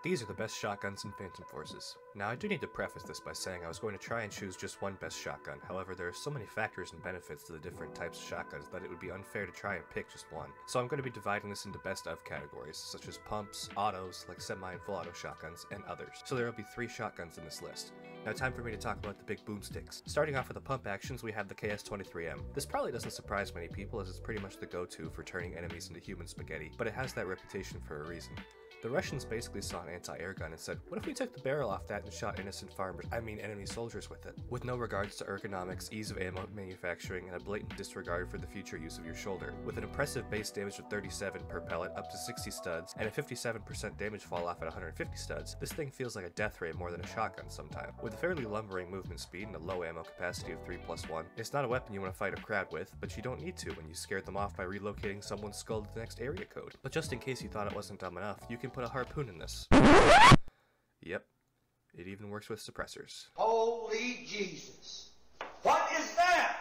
These are the best shotguns in Phantom Forces. Now I do need to preface this by saying I was going to try and choose just one best shotgun, however there are so many factors and benefits to the different types of shotguns that it would be unfair to try and pick just one. So I'm going to be dividing this into best of categories, such as pumps, autos, like semi and full auto shotguns, and others. So there will be three shotguns in this list. Now time for me to talk about the big boomsticks. Starting off with the pump actions, we have the KS-23M. This probably doesn't surprise many people as it's pretty much the go-to for turning enemies into human spaghetti, but it has that reputation for a reason. The Russians basically saw an anti-air gun and said, what if we took the barrel off that and shot innocent farmers, I mean enemy soldiers with it? With no regards to ergonomics, ease of ammo manufacturing, and a blatant disregard for the future use of your shoulder. With an impressive base damage of 37 per pellet up to 60 studs, and a 57% damage fall off at 150 studs, this thing feels like a death ray more than a shotgun sometimes. With a fairly lumbering movement speed and a low ammo capacity of 3 plus 1, it's not a weapon you want to fight a crowd with, but you don't need to when you scared them off by relocating someone's skull to the next area code. But just in case you thought it wasn't dumb enough, you can put a harpoon in this. Yep, it even works with suppressors. Holy Jesus. What is that?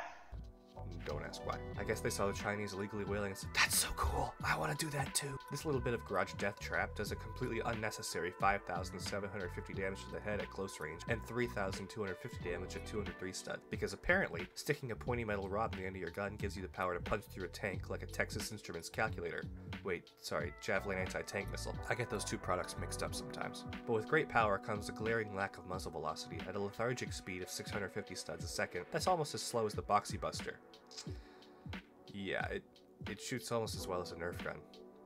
Don't ask why. I guess they saw the Chinese illegally whaling and said, That's so cool! I want to do that too! This little bit of garage death trap does a completely unnecessary 5,750 damage to the head at close range and 3,250 damage at 203 stud, because apparently, sticking a pointy metal rod in the end of your gun gives you the power to punch through a tank like a Texas Instruments calculator. Wait, sorry, Javelin anti-tank missile. I get those two products mixed up sometimes. But with great power comes a glaring lack of muzzle velocity at a lethargic speed of 650 studs a second. That's almost as slow as the Boxy Buster. Yeah, it, it shoots almost as well as a Nerf gun.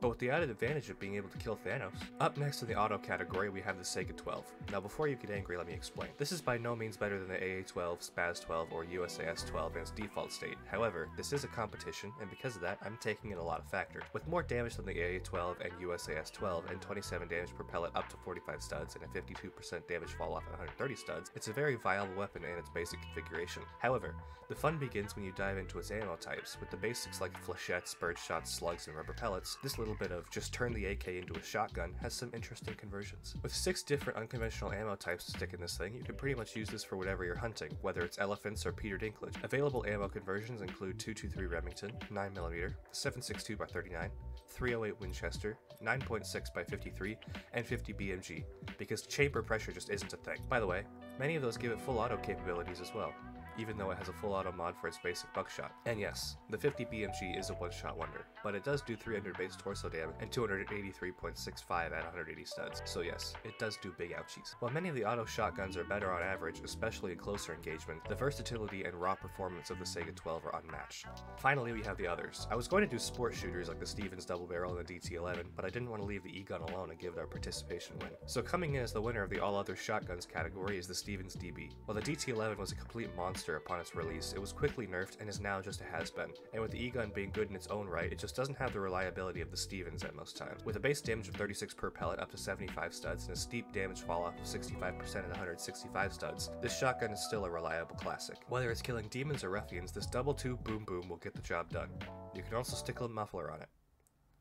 But with the added advantage of being able to kill Thanos. Up next in the auto category, we have the Saiga 12. Now before you get angry, let me explain. This is by no means better than the AA-12, SPAS-12, or USAS-12 in its default state. However, this is a competition, and because of that, I'm taking in a lot of factors. With more damage than the AA-12 and USAS-12, and 27 damage per pellet up to 45 studs, and a 52% damage fall off at 130 studs, it's a very viable weapon in its basic configuration. However, the fun begins when you dive into its ammo types. With the basics like flechettes, bird shots, slugs, and rubber pellets, this little bit of just turn the AK into a shotgun has some interesting conversions. With six different unconventional ammo types to stick in this thing, you can pretty much use this for whatever you're hunting, whether it's elephants or Peter Dinklage. Available ammo conversions include 223 Remington, 9mm, 762 by 39, 308 Winchester, 9.6 by 53, and 50 BMG, because chamber pressure just isn't a thing. By the way, many of those give it full auto capabilities as well even though it has a full auto mod for its basic buckshot. And yes, the 50 BMG is a one-shot wonder, but it does do 300 base torso damage and 283.65 at 180 studs, so yes, it does do big ouchies. While many of the auto shotguns are better on average, especially in closer engagement, the versatility and raw performance of the Saiga 12 are unmatched. Finally, we have the others. I was going to do sport shooters like the Stevens Double Barrel and the DT-11, but I didn't want to leave the E-gun alone and give it our participation win. So coming in as the winner of the all other shotguns category is the Stevens DB. While the DT-11 was a complete monster upon its release, it was quickly nerfed and is now just a has-been. And with the E-gun being good in its own right, it just doesn't have the reliability of the Stevens at most times. With a base damage of 36 per pellet up to 75 studs and a steep damage fall off of 65% at 165 studs, this shotgun is still a reliable classic. Whether it's killing demons or ruffians, this double tube boom boom will get the job done. You can also stick a muffler on it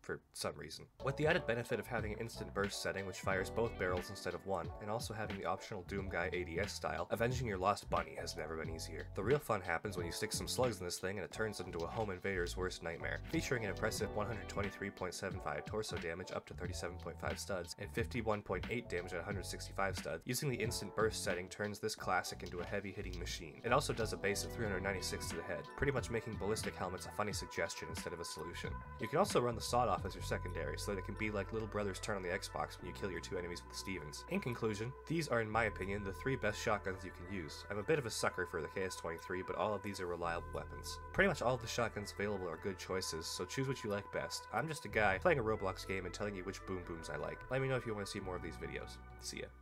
for some reason. With the added benefit of having an instant burst setting which fires both barrels instead of one, and also having the optional Doom Guy ADS style, avenging your lost bunny has never been easier. The real fun happens when you stick some slugs in this thing and it turns into a home invader's worst nightmare. Featuring an impressive 123.75 torso damage up to 37.5 studs, and 51.8 damage at 165 studs, using the instant burst setting turns this classic into a heavy hitting machine. It also does a base of 396 to the head, pretty much making ballistic helmets a funny suggestion instead of a solution. You can also run the sawed off as your secondary, so that it can be like little brother's turn on the Xbox when you kill your two enemies with Stevens. In conclusion, these are in my opinion the three best shotguns you can use. I'm a bit of a sucker for the KS-23, but all of these are reliable weapons. Pretty much all of the shotguns available are good choices, so choose what you like best. I'm just a guy playing a Roblox game and telling you which boom booms I like. Let me know if you want to see more of these videos. See ya.